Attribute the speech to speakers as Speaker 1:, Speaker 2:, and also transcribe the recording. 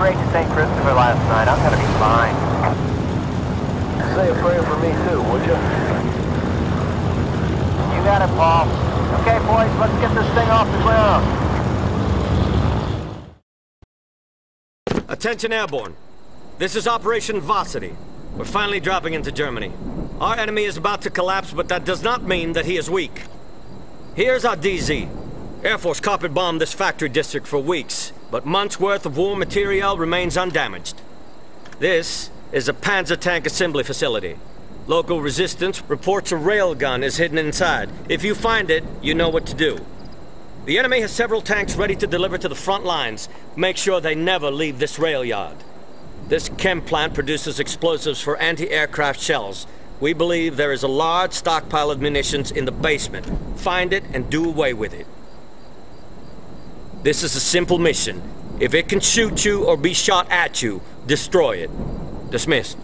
Speaker 1: great to St. Christopher last night. I'm gonna be fine.
Speaker 2: Say a prayer for me too, would you?
Speaker 1: You got it, Paul. Okay, boys, let's get this thing off the ground.
Speaker 3: Attention airborne. This is Operation Varsity. We're finally dropping into Germany. Our enemy is about to collapse, but that does not mean that he is weak. Here's our DZ. Air Force carpet bombed this factory district for weeks, but months' worth of war material remains undamaged. This is a Panzer tank assembly facility. Local resistance reports a railgun is hidden inside. If you find it, you know what to do. The enemy has several tanks ready to deliver to the front lines. Make sure they never leave this rail yard. This chem plant produces explosives for anti-aircraft shells. We believe there is a large stockpile of munitions in the basement. Find it and do away with it. This is a simple mission. If it can shoot you or be shot at you, destroy it. Dismissed.